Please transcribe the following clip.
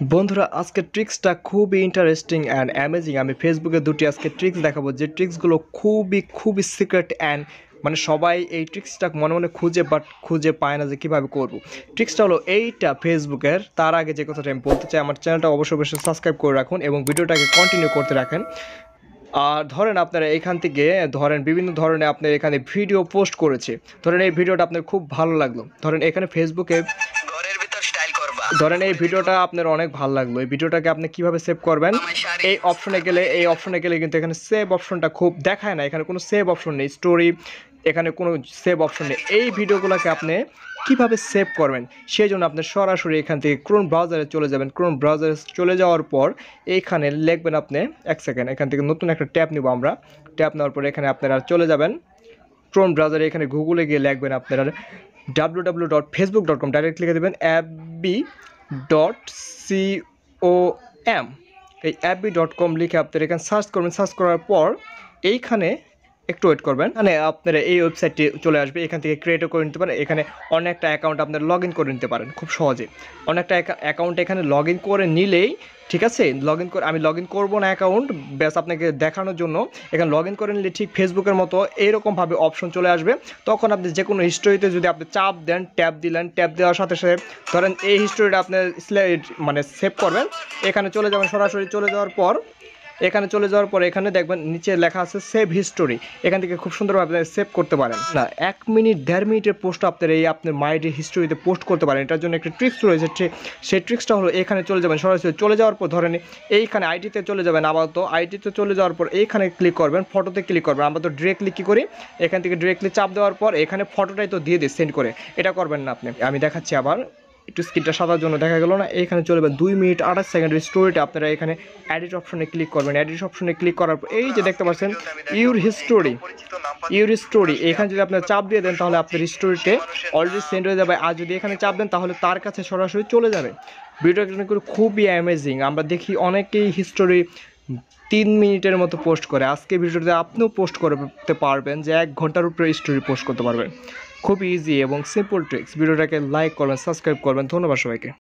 বন্ধুরা, আজকের ট্রিক্সটা খুবই ইন্টারেস্টিং অ্যান্ড অ্যামেজিং আমি ফেসবুকে দুটি আজকে ট্রিক্স দেখাবো। যে ট্রিক্সগুলো খুবই খুবই সিক্রেট অ্যান্ড মানে সবাই এই ট্রিক্সটা মনে মনে খুঁজে বাট খুঁজে পায় না যে কীভাবে করব। ট্রিক্সটা হলো এইটা ফেসবুকের তার আগে যে কথাটা আমি বলতে চাই, আমার চ্যানেলটা অবশ্যই অবশ্যই সাবস্ক্রাইব করে রাখুন এবং ভিডিওটাকে কন্টিনিউ করতে রাখেন। আর ধরেন আপনারা এখান থেকে, ধরেন বিভিন্ন ধরনের আপনার এখানে ভিডিও পোস্ট করেছে। ধরেন এই ভিডিওটা আপনার খুব ভালো লাগল। ধরেন এখানে ফেসবুকে ধরেন এই ভিডিওটা আপনার অনেক ভালো লাগল। এই ভিডিওটাকে আপনি কীভাবে সেভ করবেন? এই অপশনে গেলে, এই অপশনে গেলে কিন্তু এখানে সেভ অপশনটা খুব দেখায় না। এখানে কোনো সেভ অপশন নেই স্টোরি এখানে কোনো সেভ অপশন নেই। এই ভিডিওগুলোকে আপনি কীভাবে সেভ করবেন? সেই জন্য আপনি সরাসরি এখান থেকে ক্রোন ব্রাউজারে চলে যাবেন। ক্রোন ব্রাউজারে চলে যাওয়ার পর এইখানে লিখবেন আপনি এক সেকেন্ড এখান থেকে নতুন একটা ট্যাব নিব আমরা। ট্যাব নেওয়ার পর এখানে আপনারা চলে যাবেন। ক্রোম ব্রাউজারে এখানে গুগলে গিয়ে লিখবেন আপনারা W W dot Facebook dot com direct লিখে দেবেন অ্যাপবি ডট সিও এম এই অ্যাপবি ডট কম লিখে আপনারা এখানে সার্চ করবেন। সার্চ করার পর এইখানে একটু ওয়েট করবেন। মানে আপনারা এই ওয়েবসাইটটি চলে আসবে। এখান থেকে ক্রিয়েটও করে নিতে পারেন। এখানে অনেকটা অ্যাকাউন্ট আপনারা লগ করে নিতে পারেন খুব সহজে। অনেকটা অ্যাকাউন্ট এখানে লগ করে নিলেই, ঠিক আছে? লগ ইন করে আমি লগ ইন করব না অ্যাকাউন্ট ব্যাস আপনাকে দেখানোর জন্য। এখানে লগ করে নিলে ঠিক ফেসবুকের মতো এইরকমভাবে অপশন চলে আসবে। তখন আপনি যে কোনো হিস্টোরিতে যদি আপনি চাপ দেন ট্যাপ দিলেন ট্যাপ দেওয়ার সাথে সাথে ধরেন এই হিস্টোরিটা আপনি মানে সেভ করবেন। এখানে চলে যাবেন সরাসরি। চলে যাওয়ার পর এখানে চলে যাওয়ার পর এখানে দেখবেন নিচে লেখা আছে সেভ হিস্টোরি এখান থেকে খুব সুন্দরভাবে সেভ করতে পারেন। না, এক মিনিট, দেড় মিনিটের পোস্ট আপনার এই আপনার মাইন্ডের হিস্টোরিতে পোস্ট করতে পারেন। এটার জন্য একটা ট্রিক্স রয়েছে। সেই ট্রিক্সটা হলো এখানে চলে যাবেন, সরাসরি চলে যাওয়ার পর ধরেন এইখানে আইটিতে চলে যাবেন আপাতত। আইটিতে চলে যাওয়ার পর এইখানে ক্লিক করবেন ফটোতে ক্লিক করবেন। আমরা তো ডিরেক্টলি কী করি? এখান থেকে ডিরেক্টলি চাপ দেওয়ার পর এখানে ফটোটাই তো দিয়ে দিই সেন্ড করে। এটা করবেন না আপনি। আমি দেখাচ্ছি আবার। একটু স্ক্রিনটা সাদার জন্য দেখা গেল না। এখানে চলে যাবেন দুই মিনিট আঠাশ সেকেন্ডের স্টোরিটা আপনারা এখানে অ্যাডিট অপশনে ক্লিক করবেন। এডিট অপশনে ক্লিক করার পর এই যে দেখতে পাচ্ছেন ইউর হিস্টোরি ইউর স্টোরি এখানে যদি আপনার চাপ দিয়ে দেন, তাহলে আপনার স্টোরিতে অলরেডি সেন্ড হয়ে যাবে। আর যদি এখানে চাপ দেন, তাহলে তার কাছে সরাসরি চলে যাবে। ভিডিওটা কিন্তু খুবই অ্যামেজিং আমরা দেখি অনেকেই হিস্টোরি তিন মিনিটের মতো পোস্ট করে। আজকে ভিডিওতে আপনিও পোস্ট করতে পারবেন যে এক ঘণ্টার উপরে স্টোরি পোস্ট করতে পারবেন। খুব ইজি এবং সিম্পল ট্রিক্স ভিডিওটাকে লাইক করবেন সাবস্ক্রাইব করবেন। ধন্যবাদ সবাইকে।